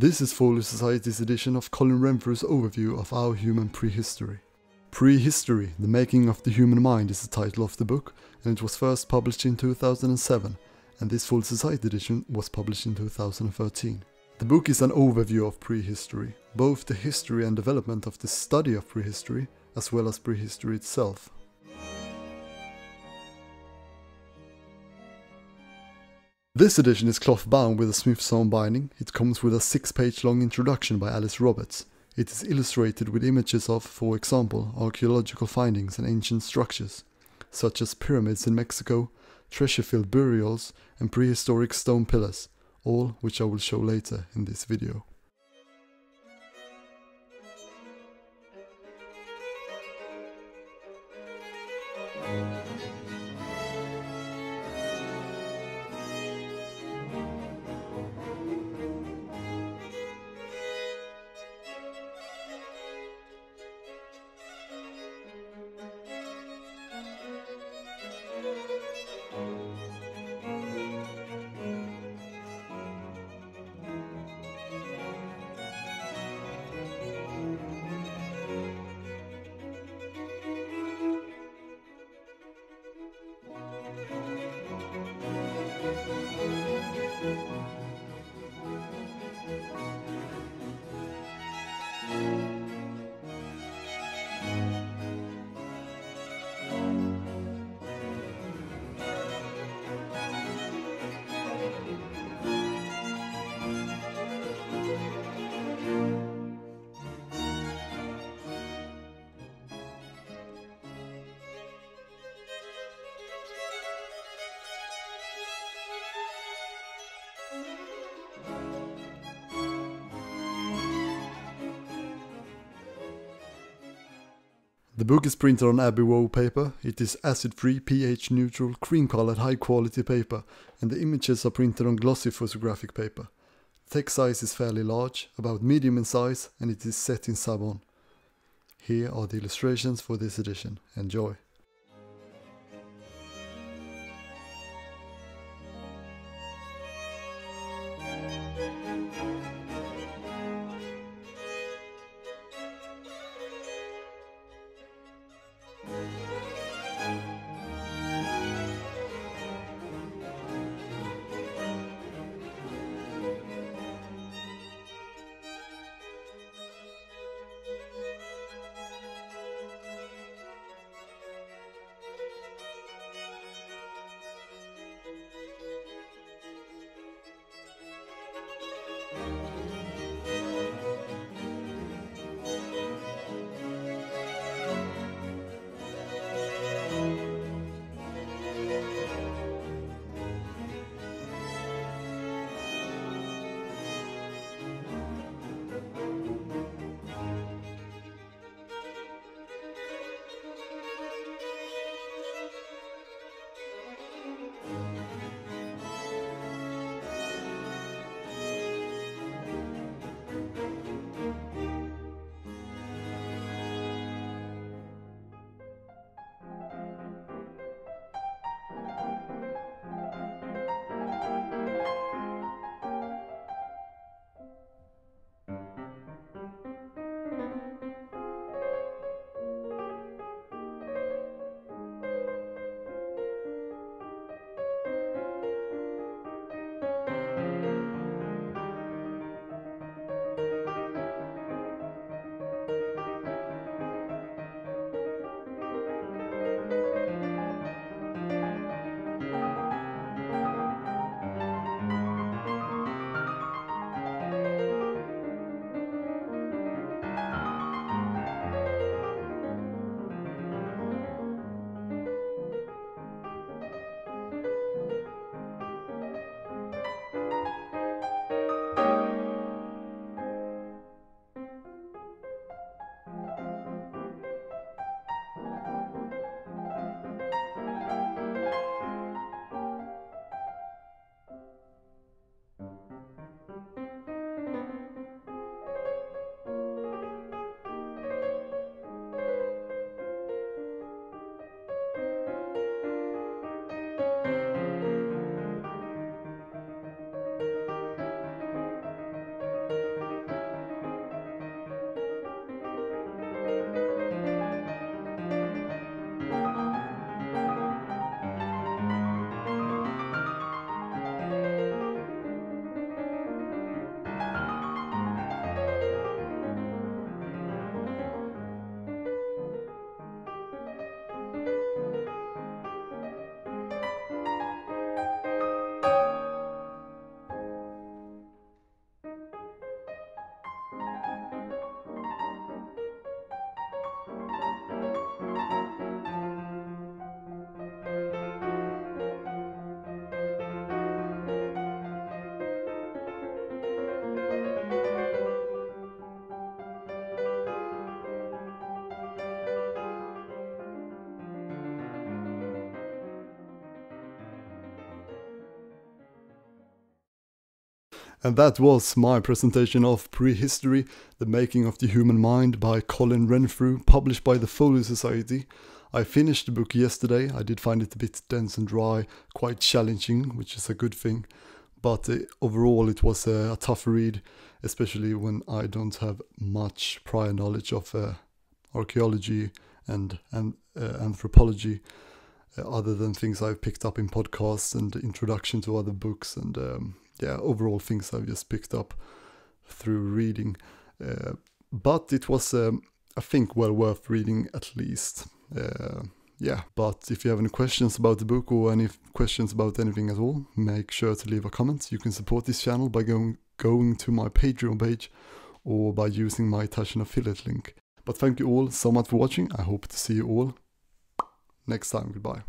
This is Folio Society's edition of Colin Renfrew's overview of our human prehistory. Prehistory, The Making of the Human Mind is the title of the book, and it was first published in 2007, and this Folio Society edition was published in 2013. The book is an overview of prehistory, both the history and development of the study of prehistory, as well as prehistory itself. This edition is cloth bound with a Smyth sewn binding. It comes with a six page long introduction by Alice Roberts. It is illustrated with images of, for example, archaeological findings and ancient structures, such as pyramids in Mexico, treasure filled burials, and prehistoric stone pillars, all which I will show later in this video. The book is printed on Abbey Road paper. It is acid-free, pH-neutral, cream-colored, high-quality paper, and the images are printed on glossy photographic paper. Text size is fairly large, about medium in size, and it is set in Sabon. Here are the illustrations for this edition. Enjoy! And that was my presentation of Prehistory, The Making of the Human Mind by Colin Renfrew, published by the Folio Society. I finished the book yesterday. I did find it a bit dense and dry, quite challenging, which is a good thing. But uh, overall, it was a, a, tough read, especially when I don't have much prior knowledge of uh, archaeology and, and uh, anthropology, uh, other than things I've picked up in podcasts and introduction to other books and um, yeah, overall things I've just picked up through reading. Uh, but it was, um, I think, well worth reading at least. Uh, yeah, but if you have any questions about the book or any questions about anything at all, make sure to leave a comment. You can support this channel by going going to my Patreon page or by using my Taschen affiliate link. But thank you all so much for watching. I hope to see you all next time. Goodbye.